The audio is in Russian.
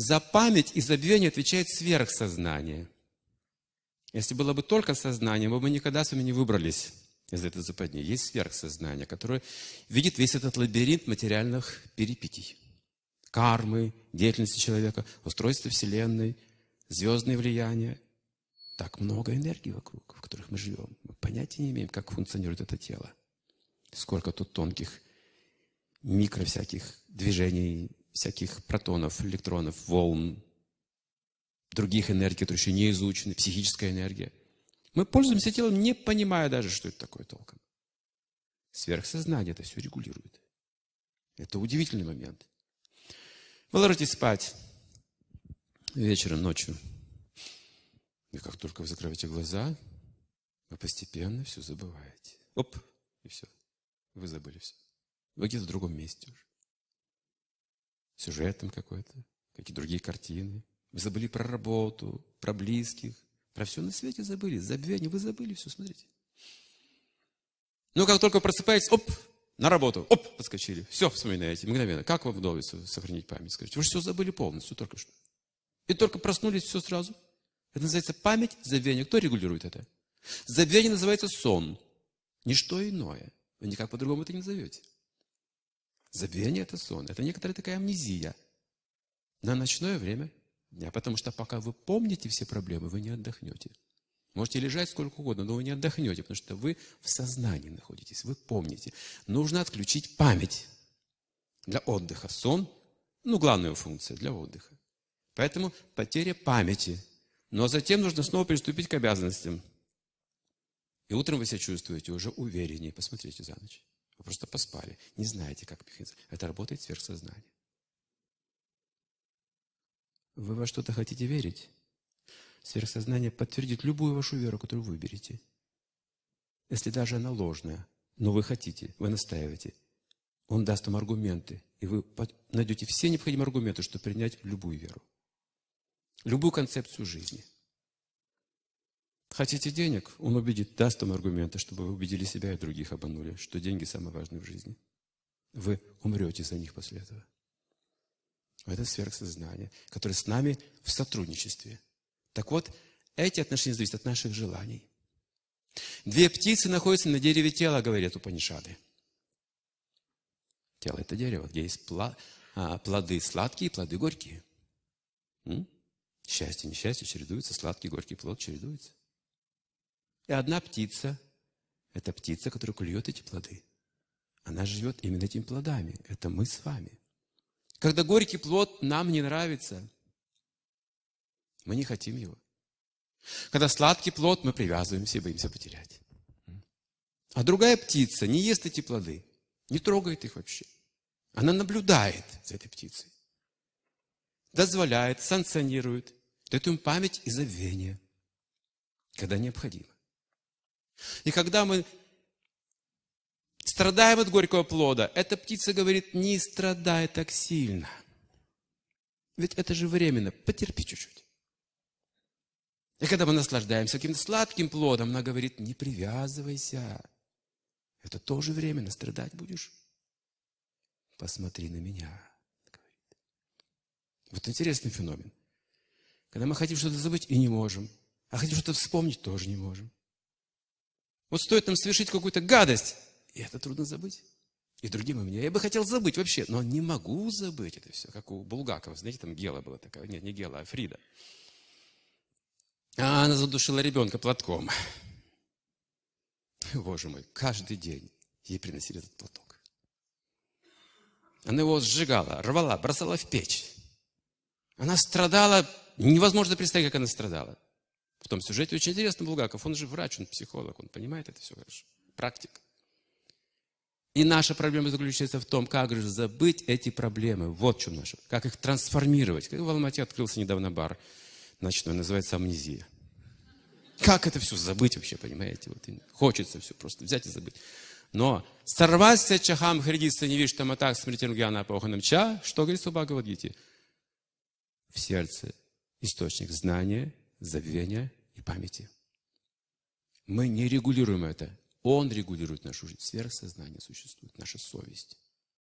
За память и забвение отвечает сверхсознание. Если было бы только сознание, мы бы никогда с вами не выбрались из этой западни. Есть сверхсознание, которое видит весь этот лабиринт материальных перипетий. Кармы, деятельности человека, устройства Вселенной, звездные влияния. Так много энергии вокруг, в которых мы живем. Мы понятия не имеем, как функционирует это тело. Сколько тут тонких микро всяких движений, всяких протонов, электронов, волн, других энергий, которые еще не изучены, психическая энергия. Мы пользуемся телом, не понимая даже, что это такое толком. Сверхсознание это все регулирует. Это удивительный момент. Вы ложитесь спать вечером, ночью. И как только вы закрываете глаза, вы постепенно все забываете. Оп, и все. Вы забыли все. Вы где-то в другом месте уже. Сюжет там какой-то, какие другие картины. Вы забыли про работу, про близких, про все на свете забыли. Забвение, вы забыли все, смотрите. Но как только просыпаетесь, оп, на работу, оп, подскочили. Все вспоминаете мгновенно. Как вам удается сохранить память? Скажите, вы же все забыли полностью только что. И только проснулись все сразу. Это называется память, забвение. Кто регулирует это? Забвение называется сон. Ничто иное. Вы никак по-другому это не назовете. Забвение – это сон. Это некоторая такая амнезия на ночное время дня. Потому что пока вы помните все проблемы, вы не отдохнете. Можете лежать сколько угодно, но вы не отдохнете, потому что вы в сознании находитесь, вы помните. Нужно отключить память для отдыха. Сон – ну, главная функция для отдыха. Поэтому потеря памяти. Но затем нужно снова приступить к обязанностям. И утром вы себя чувствуете уже увереннее. Посмотрите за ночь. Вы просто поспали, не знаете, как механизм. Это работает сверхсознание. Вы во что-то хотите верить? Сверхсознание подтвердит любую вашу веру, которую вы выберете. Если даже она ложная, но вы хотите, вы настаиваете. Он даст вам аргументы, и вы найдете все необходимые аргументы, чтобы принять любую веру. Любую концепцию жизни – Хотите денег? Он убедит, даст вам аргументы, чтобы вы убедили себя и других обманули, что деньги самые важные в жизни. Вы умрете за них после этого. Это сверхсознание, которое с нами в сотрудничестве. Так вот, эти отношения зависят от наших желаний. Две птицы находятся на дереве тела, говорят Упанишады. Тело – это дерево, где есть а, плоды сладкие и плоды горькие. Счастье, несчастье чередуются, сладкий, горький плод чередуются. И одна птица, это птица, которая клюет эти плоды. Она живет именно этими плодами. Это мы с вами. Когда горький плод нам не нравится, мы не хотим его. Когда сладкий плод, мы привязываемся и боимся потерять. А другая птица не ест эти плоды, не трогает их вообще. Она наблюдает за этой птицей. Дозволяет, санкционирует, дает им память и забвение, когда необходимо. И когда мы страдаем от горького плода, эта птица говорит, не страдай так сильно. Ведь это же временно, потерпи чуть-чуть. И когда мы наслаждаемся каким-то сладким плодом, она говорит, не привязывайся. Это тоже временно, страдать будешь. Посмотри на меня. Вот интересный феномен. Когда мы хотим что-то забыть и не можем, а хотим что-то вспомнить, тоже не можем. Вот стоит нам совершить какую-то гадость, и это трудно забыть. И другим у меня. Я бы хотел забыть вообще, но не могу забыть это все, как у Булгакова. Знаете, там Гела была такая. Нет, не Гела, а Фрида. А она задушила ребенка платком. Боже мой, каждый день ей приносили этот платок. Она его сжигала, рвала, бросала в печь. Она страдала, невозможно представить, как она страдала. В том сюжете очень интересно Булгаков. Он же врач, он психолог, он понимает это все хорошо. Практик. И наша проблема заключается в том, как же забыть эти проблемы. Вот в чем наша. Как их трансформировать. В Алмате открылся недавно бар ночной, называется «Амнезия». Как это все забыть вообще, понимаете? Вот хочется все просто взять и забыть. Но сорваться чахам хридиса не видишь там атак смертельным гьяна апоханам ча, что говорится в Бхагавадгите? В сердце источник знания, забвения и памяти. Мы не регулируем это. Он регулирует нашу жизнь. Сверхсознание существует, наша совесть.